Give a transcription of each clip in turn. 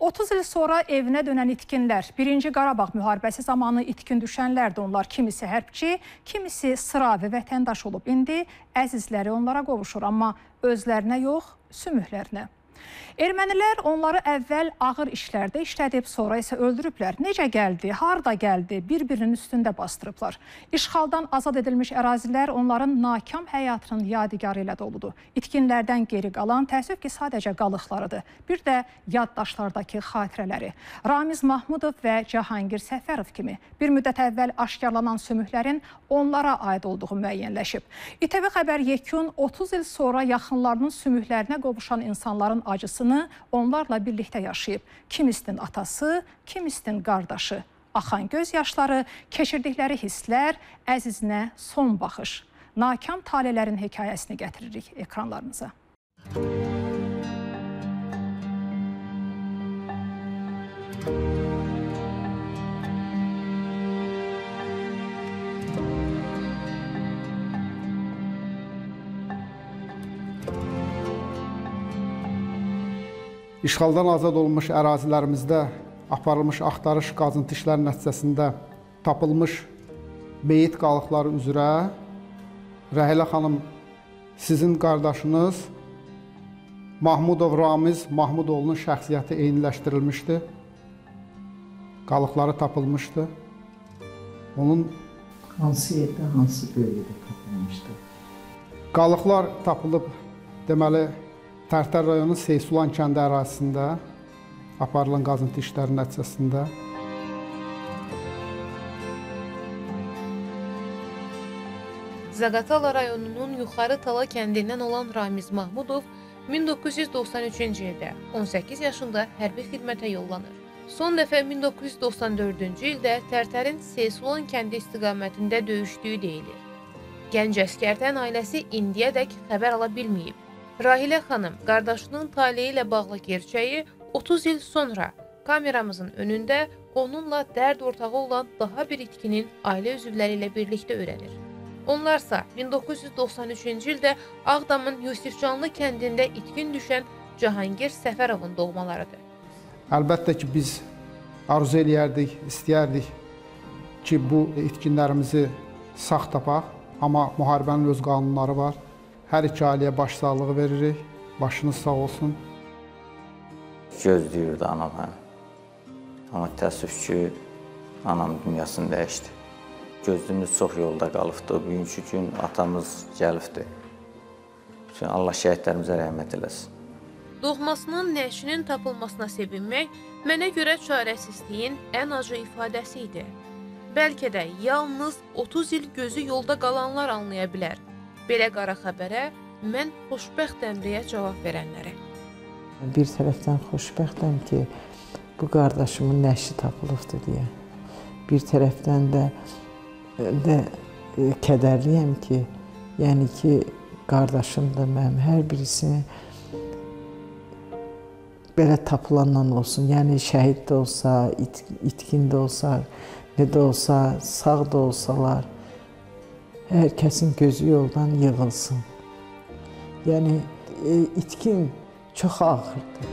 30 il sonra evinə dönən itkinlər, 1-ci Qarabağ müharibəsi zamanı itkin düşənlər də onlar kimisi hərbçi, kimisi sıravi vətəndaş olub. İndi əzizləri onlara qovuşur, amma özlərinə yox, sümüklərinə. Ermənilər onları əvvəl ağır işlərdə işlədib, sonra isə öldürüblər. Necə gəldi, harda gəldi, bir-birinin üstündə bastırıblar. İşğaldan azad edilmiş ərazilər onların nakam həyatının yadigarı ilə doludur. İtkinlərdən geri qalan təəssüf ki, sadəcə qalıqlarıdır. Bir də yaddaşlardakı xatirələri. Ramiz Mahmudov və Cahangir Səfərov kimi bir müddət əvvəl aşkarlanan sümüklərin onlara aid olduğu müəyyənləşib. İTV xəbər yekun 30 il sonra yaxınlarının sümüklərinə qovuşan insanların acısını onlarla birlikdə yaşayıb. Kimisinin atası, kimisinin qardaşı. Axan göz yaşları, keçirdikləri hisslər, əzizinə son baxış. Nakam talələrin hekayəsini gətiririk ekranlarınıza. İşğaldan azad olunmuş ərazilərimizdə aparılmış axtarış qazıntı işləri nəticəsində tapılmış meyit qalıqları üzrə Rəhilə xanım sizin qardaşınız Mahmudov Ramiz Mahmudoğlu'nun şəxsiyyəti eyniləşdirilmişdi. Qalıqları tapılmışdı. Onun hansı yerdə, hansı bölgədə tapılmışdı? Qalıqlar tapılıb deməli Tərtər rayonu Seysulan kəndi ərazisində aparılan qazıntı işləri nəticəsində Zaqatala rayonunun Yuxarı Tala kəndindən olan Ramiz Mahmudov 1993-cü ildə 18 yaşında hərbi xidmətə yollanır. Son dəfə 1994-cü ildə Tərtərin Seysulan kəndi istiqamətində döyüşdüyü deyilir. Gənc əskərdən ailəsi indiyədək xəbər ala bilməyib. Rahilə xanım qardaşının taleyi ilə bağlı gerçəyi 30 il sonra kameramızın önündə onunla dərd ortağı olan daha bir itkinin ailə üzvləri ilə birlikdə öyrənir. Onlarsa 1993-cü ildə Ağdamın Yusifcanlı kəndində itkin düşən Cahangir Səfərovun doğmalarıdır. Əlbəttə ki, biz arzu eləyərdik, istəyərdik ki, bu itkinlərimizi sağ tapaq, amma müharibənin öz qanunları var. Hər iki ailəyə başsağlığı veririk. Başınız sağ olsun. Gözləyirdi anam həm. Amma təəssüf ki, anam dünyasını dəyişdi. Gözlüyümüz çox yolda qalıbdı. Bugünkü gün atamız gəlibdi. Bütün Allah şəhidlərimizə rəhmət eləsin. Doğmasının nəşinin tapılmasına sevinmək mənə görə çarəsizliyin ən acı ifadəsi idi. Bəlkə də yalnız 30 il gözü yolda qalanlar anlaya bilər. Belə qara xəbərə mən xoşbəxtəm deyə cavab verənlərə. Bir tərəfdən xoşbəxtəm ki, bu qardaşımın nəşi tapılıbdı deyə. Bir tərəfdən də də e, kədərliyəm ki, yəni ki, qardaşım da mənim hər birisini belə tapılandan olsun. Yəni şəhid də olsa, it, itkin də olsa, nə də olsa, sağ da olsalar, hər kəsin gözü yoldan yığılsın. Yəni e, itkin çox ağırdır.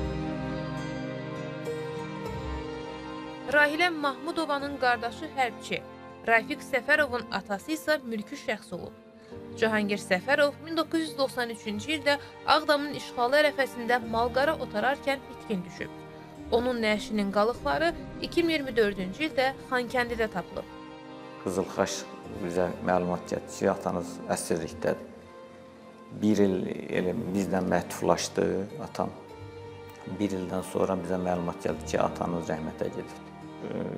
Rahilə Mahmudovanın qardaşı hərbçi, Rafiq Səfərovun atası isə mülki şəxs olub. Cahangir Səfərov 1993-cü ildə Ağdamın işğalı ərəfəsində malqara otararkən itkin düşüb. Onun nəşinin qalıqları 2024-cü ildə Xankəndidə tapılıb. Qızılxaş bizə məlumat gəldi ki, atanız əsirlikdədir. Bir il elə bizdən məhdudlaşdı atam. Bir ildən sonra bizə məlumat gəldi ki, atanız rəhmətə gedib.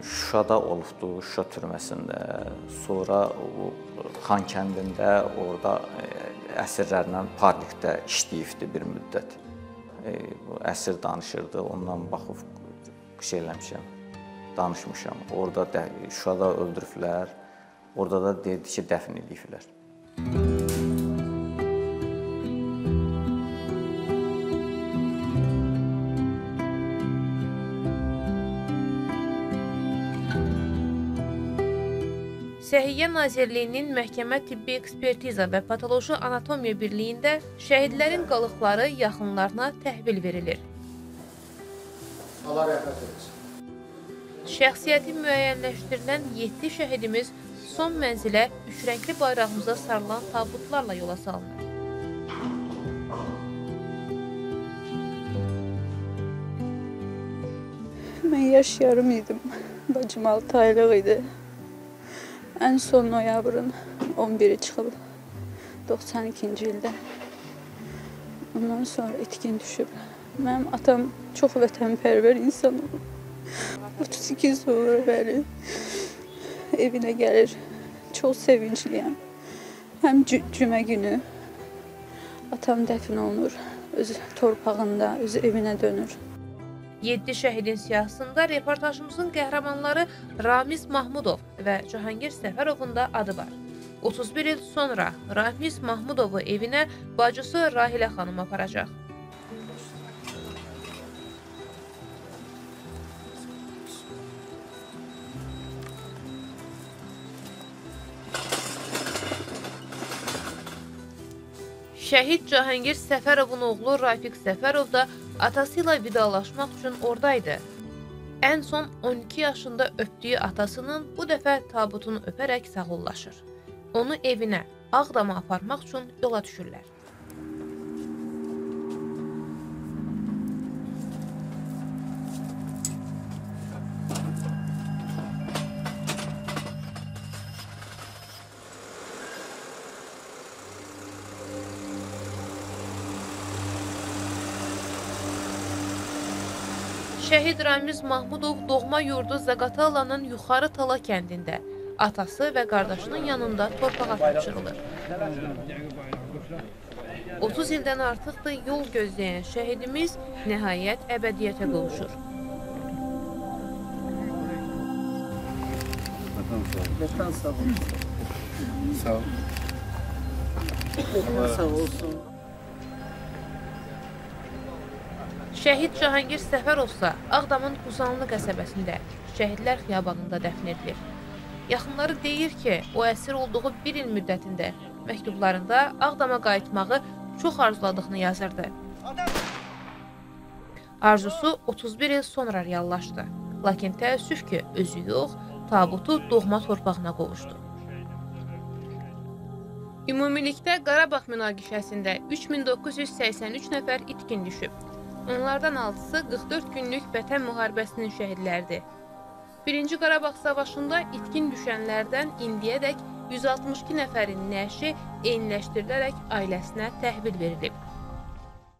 Şuşada olubdu, Şuşa türməsində. Sonra o Xankəndində orada əsirlərlə parlikdə işləyibdi bir müddət. Bu əsir danışırdı, ondan baxıb şey eləmişəm, danışmışam. Orada Şuşada öldürüblər. Orada da dedi ki, dəfn ediblər. Səhiyyə Nazirliyinin Məhkəmə Tibbi Ekspertiza və Patoloji Anatomiya Birliyində şəhidlərin qalıqları yaxınlarına təhvil verilir. Allah rəhmət eləsin. Şəxsiyyəti müəyyənləşdirilən 7 şəhidimiz son mənzilə üçrəngli bayrağımıza sarılan tabutlarla yola salınır. Mən yaşayarım idim. Bacım 6 aylıq idi. Ən son noyabrın 11-i çıxıb 92-ci ildə. Ondan sonra itkin düşüb. Mənim atam çox vətənpərvər insan olub. 32 il sonra bəri evinə gəlir. Çox sevincliyəm. Həm cü cümə günü atam dəfn olunur. Öz torpağında, öz evinə dönür. 7 şəhidin siyahısında reportajımızın qəhrəmanları Ramiz Mahmudov və Cahangir Səfərovun da adı var. 31 il sonra Ramiz Mahmudovu evinə bacısı Rahilə xanım aparacaq. Şəhid Cahangir Səfərovun oğlu Rafiq Səfərov da atası ilə vidalaşmaq üçün oradaydı. Ən son 12 yaşında öpdüyü atasının bu dəfə tabutunu öpərək sağollaşır. Onu evinə, Ağdama aparmaq üçün yola düşürlər. Şəhid Ramiz Mahmudov doğma yurdu Zaqatalanın Yuxarı Tala kəndində atası və qardaşının yanında torpağa tapşırılır. 30 ildən artıqdır yol gözləyən şəhidimiz nəhayət əbədiyyətə qovuşur. Vətən sağ olsun. Sağ ol. Allah sağ olsun. Şəhid Cahangir Səfərovsa Ağdamın Quzanlı qəsəbəsində Şəhidlər Xiyabanında dəfn edilir. Yaxınları deyir ki, o əsir olduğu bir il müddətində məktublarında Ağdama qayıtmağı çox arzuladığını yazırdı. Arzusu 31 il sonra reallaşdı. Lakin təəssüf ki, özü yox, tabutu doğma torpağına qovuşdu. Ümumilikdə Qarabağ münaqişəsində 3983 nəfər itkin düşüb. Onlardan 6-sı 44 günlük Vətən müharibəsinin şəhidləridir. 1-ci Qarabağ savaşında itkin düşənlərdən indiyədək 162 nəfərin nəşi eyniləşdirilərək ailəsinə təhvil verilib.